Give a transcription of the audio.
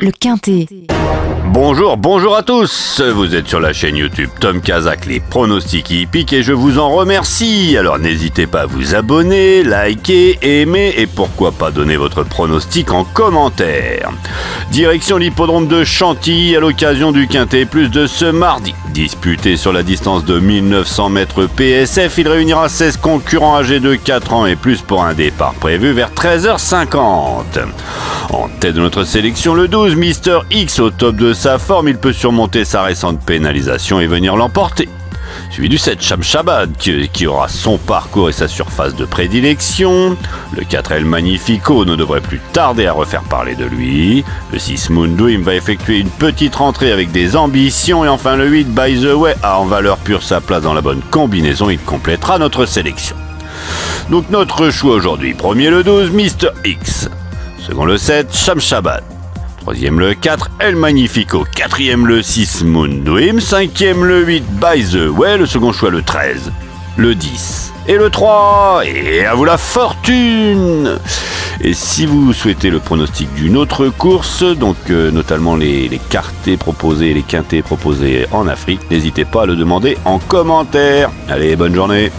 Le quintet. Bonjour, bonjour à tous Vous êtes sur la chaîne YouTube Tom Kazak, les pronostics hippiques et je vous en remercie. Alors n'hésitez pas à vous abonner, liker, aimer et pourquoi pas donner votre pronostic en commentaire. Direction l'hippodrome de Chantilly à l'occasion du Quintet Plus de ce mardi. Disputé sur la distance de 1900 mètres PSF, il réunira 16 concurrents âgés de 4 ans et plus pour un départ prévu vers 13h50. En tête de notre sélection, le 12, Mister X au top de sa forme, il peut surmonter sa récente pénalisation et venir l'emporter. Suivi du 7 Shabad qui, qui, aura son parcours et sa surface de prédilection. Le 4 El Magnifico ne devrait plus tarder à refaire parler de lui. Le 6 Moon va effectuer une petite rentrée avec des ambitions. Et enfin le 8 By the Way a en valeur pure sa place dans la bonne combinaison. Il complétera notre sélection. Donc notre choix aujourd'hui. Premier le 12 Mr. X. Second le 7 Shabad. Troisième le 4, El Magnifico. Quatrième le 6, Moondream. Cinquième le 8, By the Way. Le second choix le 13, le 10 et le 3. Et à vous la fortune Et si vous souhaitez le pronostic d'une autre course, donc euh, notamment les, les quartés proposés, les quintés proposés en Afrique, n'hésitez pas à le demander en commentaire. Allez, bonne journée